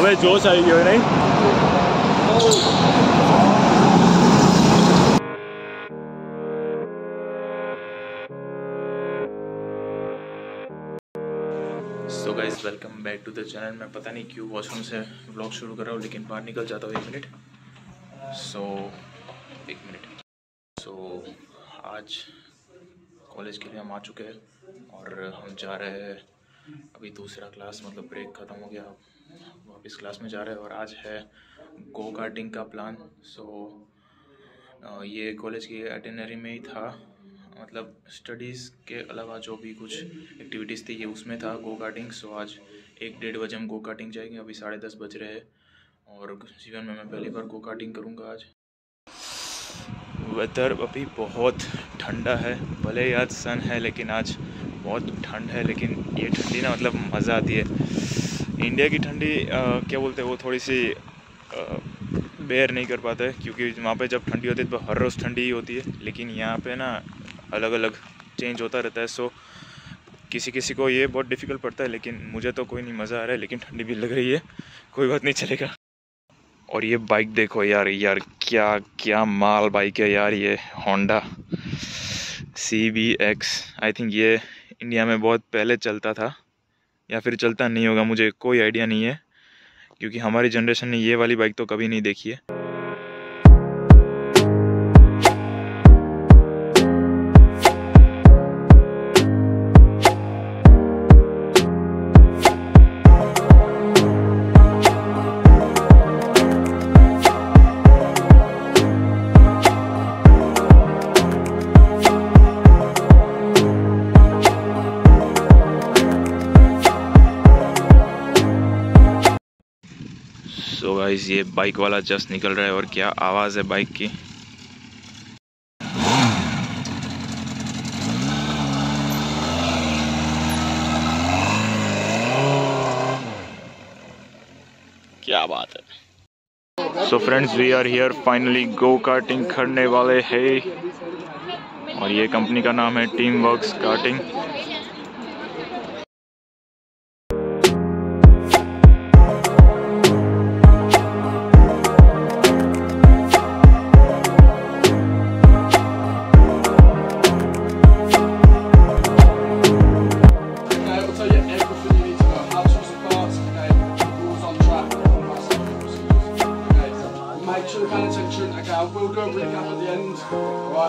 હવે જોશ આવી ગયો નહીં so guys welcome back to the channel मैं पता नहीं क्यों वॉशरूम से व्लॉग शुरू कर रहा हूँ लेकिन बाहर निकल जाता हूँ एक मिनट सो एक मिनट सो आज कॉलेज के लिए हम आ चुके हैं और हम जा रहे हैं अभी दूसरा क्लास मतलब ब्रेक ख़त्म हो गया वापस क्लास में जा रहे हैं और आज है गो कार्टिंग का प्लान सो ये कॉलेज की एटिनरी में ही था. मतलब स्टडीज़ के अलावा जो भी कुछ एक्टिविटीज़ थी, ये उसमें था गो कार्टिंग सो आज एक डेढ़ बजे हम गो कार्टिंग जाएँगे. अभी साढ़े दस बज रहे हैं और जीवन में मैं पहली बार गो कार्टिंग करूँगा आज. वेदर अभी बहुत ठंडा है. भले ही आज सन है, लेकिन आज बहुत ठंड है, लेकिन ये ठंडी ना मतलब मज़ा आती है. इंडिया की ठंडी क्या बोलते हैं, वो थोड़ी सी बेयर नहीं कर पाता क्योंकि वहाँ पे जब ठंडी होती है तो हर रोज़ ठंडी ही होती है, लेकिन यहाँ पे ना अलग अलग चेंज होता रहता है सो किसी किसी को ये बहुत डिफ़िकल्ट पड़ता है, लेकिन मुझे तो कोई नहीं मज़ा आ रहा है, लेकिन ठंडी भी लग रही है, कोई बात नहीं चलेगा। और ये बाइक देखो यार यार क्या क्या माल बाइक है यार ये Honda C B X I think ये इंडिया में बहुत पहले चलता था। या फिर चलता नहीं होगा, मुझे कोई आइडिया नहीं है, क्योंकि हमारी जनरेशन ने ये वाली बाइक तो कभी नहीं देखी है। गाइस ये बाइक वाला जस्ट निकल रहा है और क्या आवाज़ है बाइक की? क्या बात है। So friends we are here finally go karting करने वाले हैं। और ये कंपनी का नाम है team works karting Right,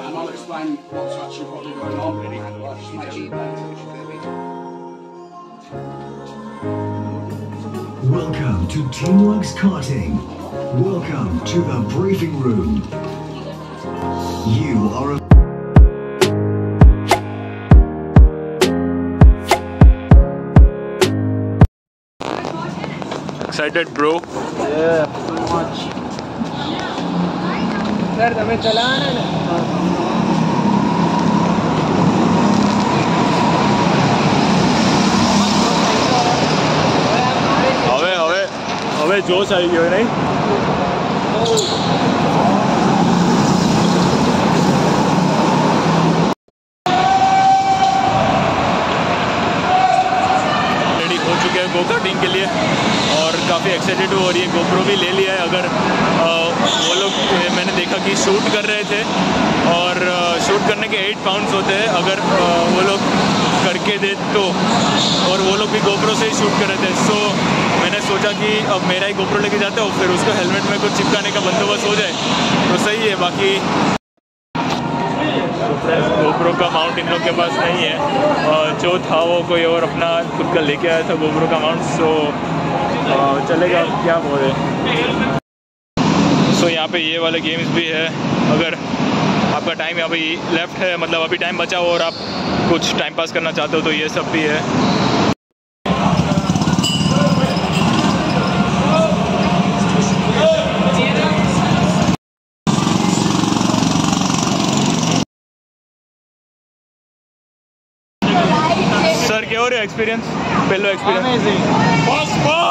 and I'll explain what's actually probably going on. Right, just make sure you pay attention. Welcome to Teamworks Karting. Welcome to the briefing room. You are a excited bro Yeah, so much. Sir તમે ચલાવવાના ને હવે હવે હવે જોશ આવી ગયો નહીં ready हो चुके हैं गो कार्टिंग के लिए और काफ़ी एक्साइटेड हो रही है गोप्रो भी ले लिया है अगर अ, वो लोग कि शूट कर रहे थे और शूट करने के एट पाउंड्स होते हैं। अगर वो लोग करके दे तो और वो लोग भी गोप्रो से ही शूट कर रहे थे। सो मैंने सोचा कि अब मेरा ही गोप्रो लेके जाता हो फिर उसको हेलमेट में कुछ चिपकाने का बंदोबस्त हो जाए तो सही है। बाकी गोप्रो का माउंट इन लोग के पास नहीं है। जो था वो कोई और अपना खुद का लेके आया था गोप्रो का माउंट सो चलेगा। क्या बोले? सो यहाँ पे ये वाले गेम्स भी है। अगर आपका टाइम यहाँ पे लेफ़्ट है मतलब अभी टाइम बचा हो और आप कुछ टाइम पास करना चाहते हो तो ये सब भी है। सर क्या हो रहा है? एक्सपीरियंस पहलो एक्सपीरियंस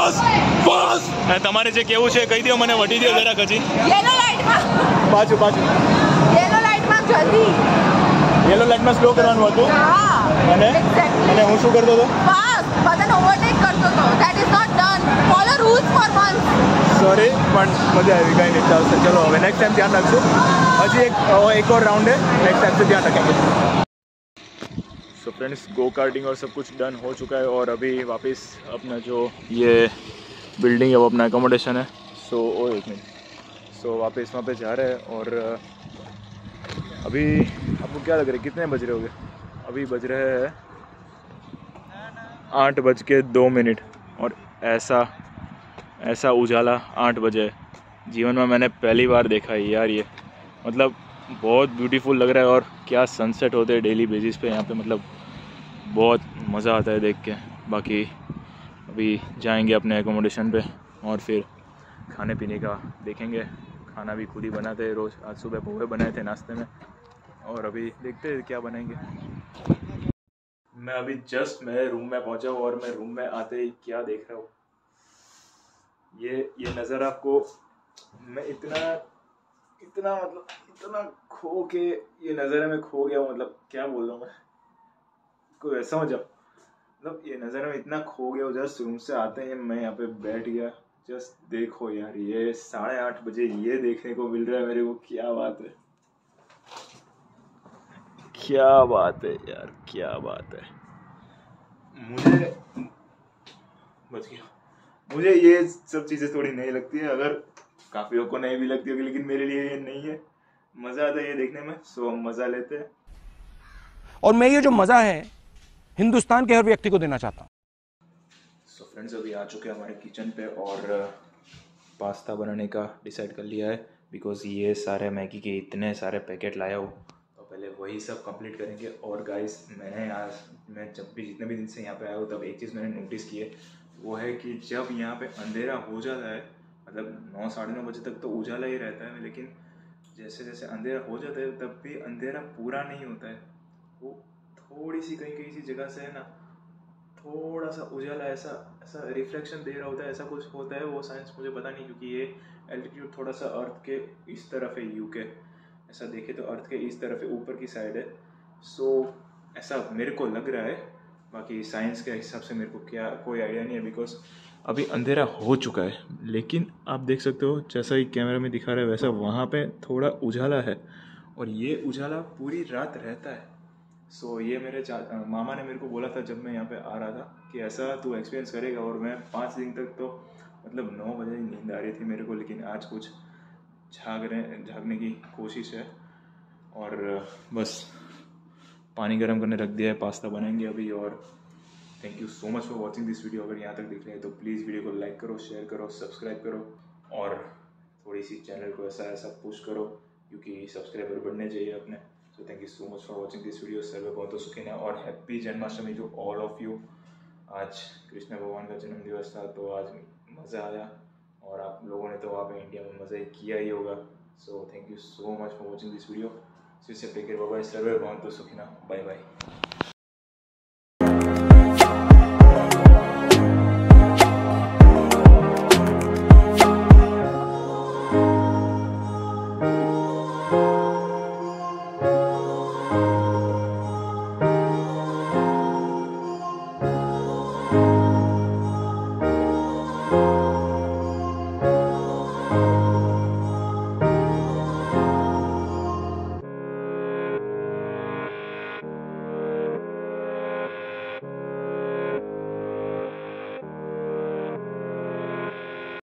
તમારે જે કેવું છે કહી દો મને વટી દો જરાક હજી. યેલો લાઈટમાં પાછું પાછું યેલો લાઈટમાં જલ્દી. યેલો લાઈટમાં સ્લો કરવાનું હતું? હા અને? અને હું શું કરતો હતો? બસ બધાને ઓવરટેક કરતો હતો. That is not done follow rules for once sorry પણ મજા આવી. કાંઈ નહીં ચાલશે. ચલો હવે નેક્સ્ટ ટાઈમ ધ્યાન રાખશું હજી એક એક ઓર રાઉન્ડ હે નેક્સ્ટ ટાઈમ से ધ્યાન रखेंगे સો फ्रेंड्स ગો कार्टिंग और सब कुछ डन हो चुका है और अभी वापस अपना जो ये बिल्डिंग है वो अपना एकोमोडेशन है। सो ओ, एक मिनट सो वापस वहाँ पे जा रहे हैं और अभी आपको क्या लग रहा है, कितने बज रहे होंगे? अभी बज रहे हैं आठ बज के दो मिनट और ऐसा ऐसा उजाला आठ बजे जीवन में मैंने पहली बार देखा है यार ये। मतलब बहुत ब्यूटीफुल लग रहा है और क्या सनसेट होते हैं डेली बेसिस पे यहाँ पे। मतलब बहुत मज़ा आता है देख के। बाकी अभी जाएँगे अपने एकोमोडेशन पे और फिर खाने पीने का देखेंगे। खाना भी खुद ही बनाते हैं रोज़। आज सुबह पोहे बनाए थे नाश्ते में। और अभी देखते हैं क्या बनाएँगे। मैं अभी जस्ट मेरे रूम में पहुँचा हूँ और मैं रूम में आते ही क्या देख रहा हूँ। ये ये नज़र आपको मैं इतना इतना मतलब इतना खो के ये नज़र में खो गया हूँ मतलब क्या बोल रहा हूँ मैं। कोई ऐसा हो जाओ। मतलब ये नज़र में इतना खो गया जस्ट रूम से आते हैं, मैं यहाँ पे बैठ गया। जस्ट देखो यार, ये साढ़े आठ बजे ये देखने को मिल रहा है मेरे को, क्या बात है। क्या बात है यार, क्या बात है। मुझे, बच गया। मुझे ये सब चीज़ें थोड़ी नहीं लगती है, अगर काफियों को नहीं भी लगती होगी, लेकिन मेरे लिए ये नहीं है। मज़ा आता है ये देखने में, सो हम मज़ा लेते हैं। और मैं ये जो मज़ा है हिंदुस्तान के हर व्यक्ति को देना चाहता हूँ। सो फ्रेंड्स अभी आ चुके हैं हमारे किचन पे और पास्ता बनाने का डिसाइड कर लिया है बिकॉज़ ये सारे मैगी के इतने सारे पैकेट लाया हो। तो पहले वही सब कंप्लीट करेंगे। और गाइस मैंने आज, मैं जब भी जितने भी दिन से यहाँ पे आया हूँ, तब एक चीज़ मैंने नोटिस की है। वो है कि जब यहाँ पे अंधेरा हो जाता है मतलब नौ साढ़े नौ बजे तक तो उजाला ही रहता है, लेकिन जैसे जैसे अंधेरा हो जाता है, तब भी अंधेरा पूरा नहीं होता है। वो थोड़ी सी कहीं कहीं सी जगह से है ना थोड़ा सा उजाला ऐसा ऐसा रिफ्लेक्शन दे रहा होता है ऐसा कुछ होता है वो साइंस मुझे पता नहीं क्योंकि ये एल्टीट्यूड थोड़ा सा अर्थ के इस तरफ़ है यू के ऐसा देखे तो अर्थ के इस तरफ़ है ऊपर की साइड है। सो so, ऐसा मेरे को लग रहा है बाकी साइंस के हिसाब से मेरे को क्या कोई आइडिया नहीं है बिकॉज़ अभी अंधेरा हो चुका है लेकिन आप देख सकते हो जैसा ही कैमरा में दिखा रहा है वैसा वहाँ पे थोड़ा उजाला है। और ये उजाला पूरी रात रहता है। सो so, ये मेरे मामा ने मेरे को बोला था जब मैं यहाँ पे आ रहा था कि ऐसा तू एक्सपीरियंस करेगा और मैं पाँच दिन तक तो मतलब नौ बजे नींद आ रही थी मेरे को लेकिन आज कुछ झाग रहे झागने की कोशिश है। और बस पानी गर्म करने रख दिया है पास्ता बनाएँगे अभी और thank you so much for watching this video अगर यहाँ तक देख रहे हैं तो प्लीज़ वीडियो को लाइक करो शेयर करो सब्सक्राइब करो और थोड़ी सी चैनल को ऐसा ऐसा पुश करो क्योंकि सब्सक्राइबर बढ़ने चाहिए अपने। So thank you so much for watching this video सर्वे बहुत सुखी है और happy Janmashtami to all of you आज कृष्ण भगवान का जन्मदिवस था तो आज मज़ा आया और आप लोगों ने तो वहाँ पे इंडिया में मज़ा ही किया ही होगा। So thank you so much for watching this video take care सर्वे भवंतु सुखिना बाय बाय